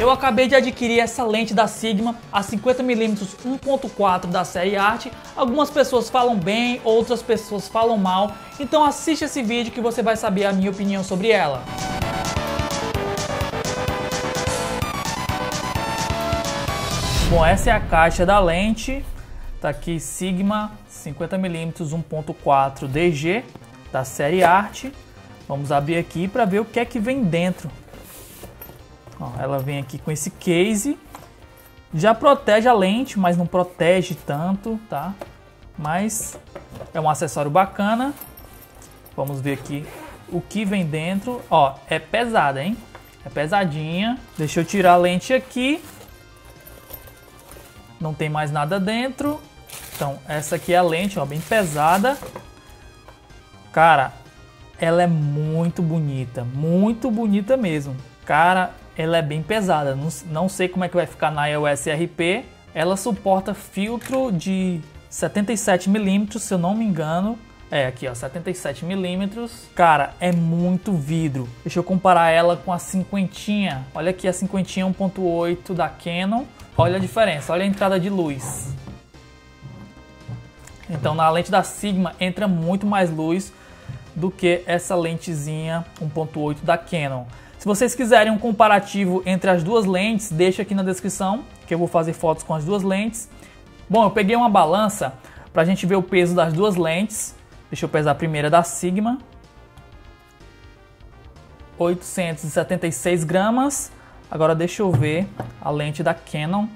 Eu acabei de adquirir essa lente da Sigma, a 50mm 1.4 da série Art. Algumas pessoas falam bem, outras pessoas falam mal, então assiste esse vídeo que você vai saber a minha opinião sobre ela. Bom, essa é a caixa da lente, tá aqui Sigma 50mm 1.4 DG da série Art. Vamos abrir aqui para ver o que é que vem dentro. Ó, ela vem aqui com esse case. Já protege a lente, mas não protege tanto, tá? Mas é um acessório bacana. Vamos ver aqui o que vem dentro. Ó, é pesada, hein? É pesadinha. Deixa eu tirar a lente aqui. Não tem mais nada dentro. Então, essa aqui é a lente, ó, bem pesada. Cara, ela é muito bonita, muito bonita mesmo. Cara, ela é bem pesada. Não, não sei como é que vai ficar na iOS RP. Ela suporta filtro de 77mm, se eu não me engano. É, aqui ó, 77mm. Cara, é muito vidro. Deixa eu comparar ela com a cinquentinha. Olha aqui a cinquentinha 1.8 da Canon. Olha a diferença, olha a entrada de luz. Então na lente da Sigma entra muito mais luz do que essa lentezinha 1.8 da Canon. Se vocês quiserem um comparativo entre as duas lentes, deixa aqui na descrição, que eu vou fazer fotos com as duas lentes. Bom, eu peguei uma balança para a gente ver o peso das duas lentes. Deixa eu pesar a primeira da Sigma. 876 gramas. Agora deixa eu ver a lente da Canon.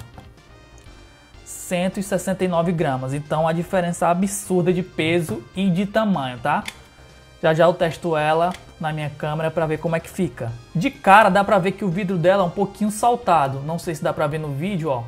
169 gramas. Então a diferença absurda de peso e de tamanho, tá? Já já eu testo ela na minha câmera para ver como é que fica. De cara dá para ver que o vidro dela é um pouquinho saltado. Não sei se dá para ver no vídeo, ó.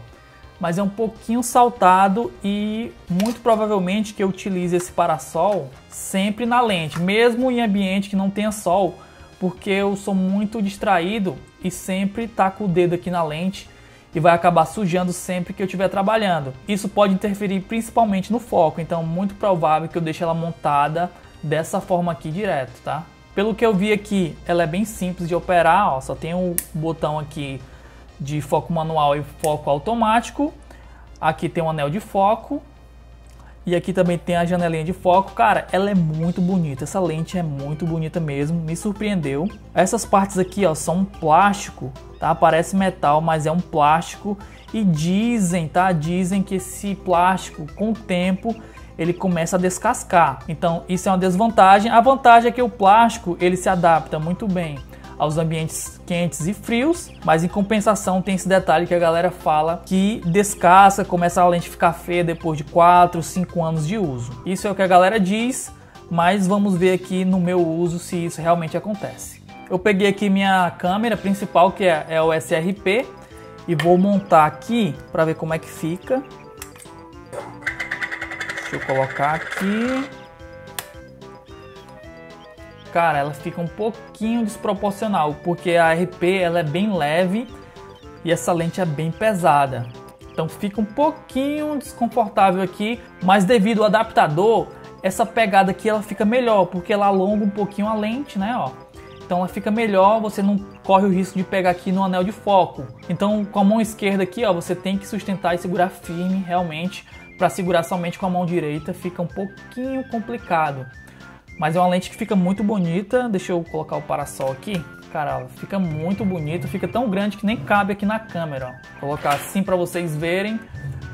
Mas é um pouquinho saltado e muito provavelmente que eu utilize esse parasol sempre na lente, mesmo em ambiente que não tenha sol, porque eu sou muito distraído e sempre taco o dedo aqui na lente e vai acabar sujando sempre que eu estiver trabalhando. Isso pode interferir principalmente no foco, então muito provável que eu deixe ela montada dessa forma aqui direto, tá? Pelo que eu vi aqui, ela é bem simples de operar, ó, só tem o um botão aqui de foco manual e foco automático. Aqui tem um anel de foco. E aqui também tem a janelinha de foco. Cara, ela é muito bonita. Essa lente é muito bonita mesmo. Me surpreendeu. Essas partes aqui, ó, são plástico, tá? Parece metal, mas é um plástico. E dizem, tá? Dizem que esse plástico, com o tempo, ele começa a descascar. Então isso é uma desvantagem. A vantagem é que o plástico ele se adapta muito bem aos ambientes quentes e frios, mas em compensação tem esse detalhe que a galera fala que descasca, começa a lente ficar feia depois de 4, 5 anos de uso. Isso é o que a galera diz, mas vamos ver aqui no meu uso se isso realmente acontece. Eu peguei aqui minha câmera principal que é, é o SRP e vou montar aqui para ver como é que fica. Deixa eu colocar aqui. Cara, ela fica um pouquinho desproporcional, porque a RP ela é bem leve e essa lente é bem pesada. Então fica um pouquinho desconfortável aqui, mas devido ao adaptador, essa pegada aqui ela fica melhor, porque ela alonga um pouquinho a lente, né, ó. Então ela fica melhor, você não corre o risco de pegar aqui no anel de foco. Então com a mão esquerda aqui, ó, você tem que sustentar e segurar firme realmente para segurar somente com a mão direita fica um pouquinho complicado. Mas é uma lente que fica muito bonita. Deixa eu colocar o parasol aqui. Cara, fica muito bonito, fica tão grande que nem cabe aqui na câmera. Ó. Vou colocar assim para vocês verem.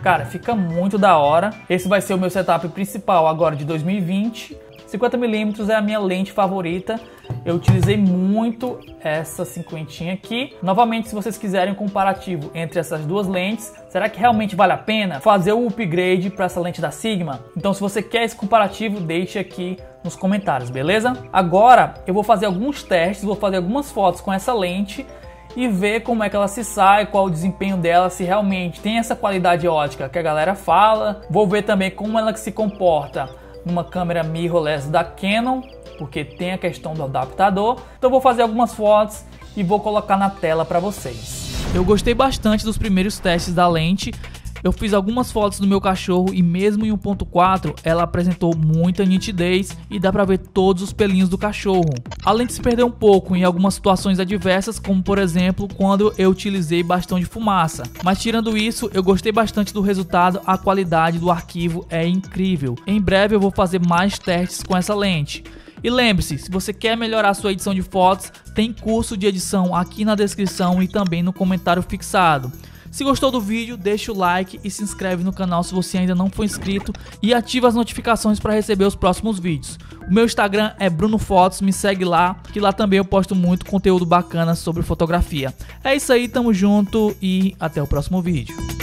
Cara, fica muito da hora. Esse vai ser o meu setup principal agora de 2020. 50mm é a minha lente favorita. Eu utilizei muito essa cinquentinha aqui. Novamente, se vocês quiserem um comparativo entre essas duas lentes, será que realmente vale a pena fazer o upgrade para essa lente da Sigma? Então, se você quer esse comparativo, deixe aqui nos comentários, beleza? Agora, eu vou fazer alguns testes, vou fazer algumas fotos com essa lente e ver como é que ela se sai, qual o desempenho dela, se realmente tem essa qualidade ótica que a galera fala. Vou ver também como ela se comporta numa câmera mirrorless da Canon, porque tem a questão do adaptador. Então vou fazer algumas fotos e vou colocar na tela para vocês. Eu gostei bastante dos primeiros testes da lente. Eu fiz algumas fotos do meu cachorro e mesmo em 1.4 ela apresentou muita nitidez e dá pra ver todos os pelinhos do cachorro. Além de se perder um pouco em algumas situações adversas, como por exemplo quando eu utilizei bastão de fumaça. Mas tirando isso, eu gostei bastante do resultado, a qualidade do arquivo é incrível. Em breve eu vou fazer mais testes com essa lente. E lembre-se, se você quer melhorar sua edição de fotos, tem curso de edição aqui na descrição e também no comentário fixado. Se gostou do vídeo, deixa o like e se inscreve no canal se você ainda não for inscrito e ativa as notificações para receber os próximos vídeos. O meu Instagram é Bruno Fotos, me segue lá, que lá também eu posto muito conteúdo bacana sobre fotografia. É isso aí, tamo junto e até o próximo vídeo.